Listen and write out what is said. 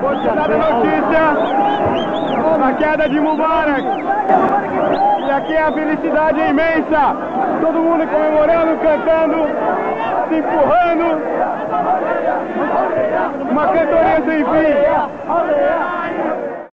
Dada notícia da queda de Mubarak. E aqui é a felicidade é imensa. Todo mundo comemorando, cantando, se empurrando.